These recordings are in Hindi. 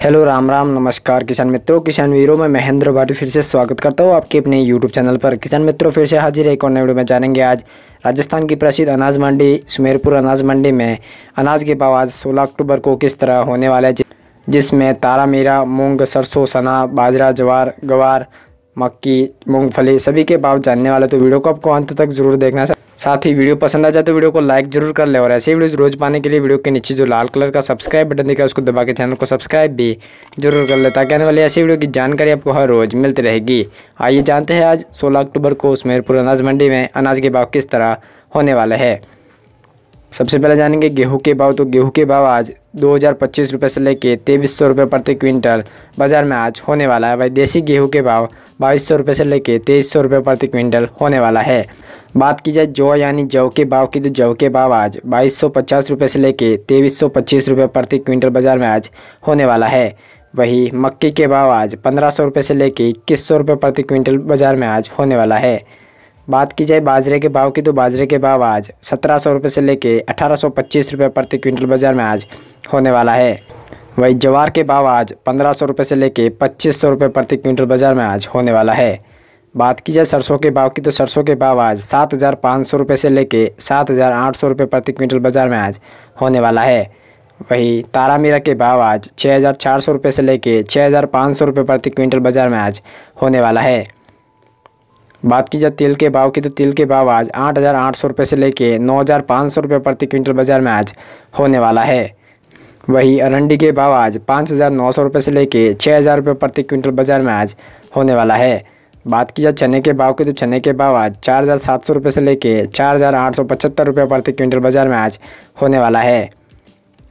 हेलो, राम राम, नमस्कार किसान मित्रों, किसान वीरों, में महेंद्र भाटी फिर से स्वागत करता हूँ आपके अपने यूट्यूब चैनल पर। किसान मित्रों, फिर से हाजिर है एक और नए वीडियो में जानेंगे आज राजस्थान की प्रसिद्ध अनाज मंडी, सुमेरपुर अनाज मंडी में अनाज के भाव आज 16 अक्टूबर को किस तरह होने वाला है, जिसमें तारा मीरा मूंग, सरसों, सना, बाजरा, जवार, गवार मक्की, मूंगफली सभी के भाव जानने वाले तो वीडियो को आपको अंत तक ज़रूर देखना साथ ही वीडियो पसंद आ जाए तो वीडियो को लाइक ज़रूर कर ले और ऐसे वीडियो रोज पाने के लिए वीडियो के नीचे जो लाल कलर का सब्सक्राइब बटन दिखा उसको दबा के चैनल को सब्सक्राइब भी ज़रूर कर ले ताकि आने वाली ऐसी वीडियो की जानकारी आपको हर रोज़ मिलती रहेगी। आइए जानते हैं आज सोलह अक्टूबर को उसमेरपुर अनाज मंडी में अनाज के भाव किस तरह होने वाले हैं। सबसे पहले जानेंगे गेहूँ के भाव तो गेहूँ के भाव आज दो हज़ार पच्चीस रुपये से लेके तेईस सौ रुपये प्रति क्विंटल बाज़ार में आज होने वाला है। भाई देसी गेहूँ के भाव बाईस सौ रुपये से लेके तेईस सौ रुपये प्रति क्विंटल होने वाला है। बात की जाए जौ यानी जौ के भाव की तो जौ के भाव आज बाईस सौ पचास रुपये से लेके तेईस सौ पच्चीस रुपये प्रति क्विंटल बाज़ार में आज होने वाला है। वही मक्की के भाव आज पंद्रह सौ रुपये से लेके इक्कीस सौ रुपये प्रति क्विंटल बाज़ार में आज होने वाला है। बात की जाए बाजरे के भाव की तो बाजरे के भाव आज सत्रह सौ रुपये से लेके अठारह सौ पच्चीस रुपये प्रति क्विंटल बाज़ार में आज होने वाला है। वही जवार के भाव आज पंद्रह सौ रुपये से लेके पच्चीस सौ रुपये प्रति क्विंटल बाज़ार में आज होने वाला है। बात की जाए सरसों के भाव की तो सरसों के भाव आज सात हज़ार पाँच सौ रुपये से लेके सात हज़ार आठ सौ रुपये प्रति क्विंटल बाज़ार में आज होने वाला है। वही तारा मीरा के भाव आज छः हज़ार चार सौ रुपये से लेके छः हज़ार पाँच सौ रुपये प्रति क्विंटल बाज़ार में आज होने वाला है। बात की जाए तेल के भाव की तो तेल के भाव आज आठ हज़ार आठ सौ रुपये से लेके नौ हज़ार पाँच सौ रुपये प्रति क्विंटल बाज़ार में आज होने वाला है। वही अरंडी के भाव आज पाँच हज़ार नौ सौ रुपये से लेके छः हज़ार रुपये प्रति क्विंटल बाज़ार में आज होने वाला है। बात की जाए चने के भाव की तो चने के भाव आज चार हज़ार सात सौ रुपये से लेके चार हज़ार आठ सौ पचहत्तर रुपये प्रति क्विंटल बाज़ार में आज होने वाला है।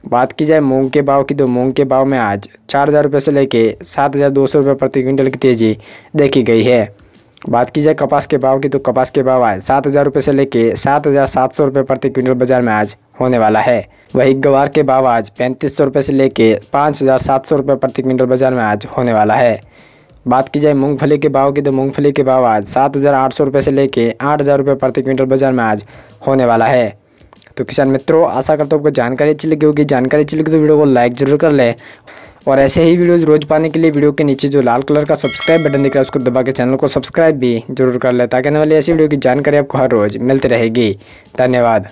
बात की जाए मूंग के भाव की तो मूंग के भाव में आज चार हज़ार रुपये से लेके सात हज़ार दो सौ रुपये प्रति क्विंटल की तेज़ी देखी गई है। बात की जाए कपास के भाव की तो कपास के भाव आज सात हज़ार रुपये से लेके सात हज़ार सात सौ रुपये प्रति क्विंटल बाज़ार में आज होने वाला है। वही गवार के भाव आज पैंतीस सौ रुपये से लेके पाँच हज़ार सात सौ रुपये प्रति क्विंटल बाज़ार में आज होने वाला है। बात की जाए मूंगफली के भाव की तो मूंगफली के भाव आज सात हज़ार आठ सौ रुपये से लेके आठ हज़ार रुपये प्रति क्विंटल बाज़ार में आज होने वाला है। तो किसान मित्रों, आशा करता हूँ आपको जानकारी अच्छी लगी होगी। जानकारी अच्छी लगी तो वीडियो को लाइक ज़रूर कर ले। और ऐसे ही वीडियोज़ रोज़ पाने के लिए वीडियो के नीचे जो लाल कलर का सब्सक्राइब बटन दिख रहा है, उसको दबा के चैनल को सब्सक्राइब भी ज़रूर कर ले, ताकि आने वाली ऐसी वीडियो की जानकारी आपको हर रोज़ मिलती रहेगी। धन्यवाद।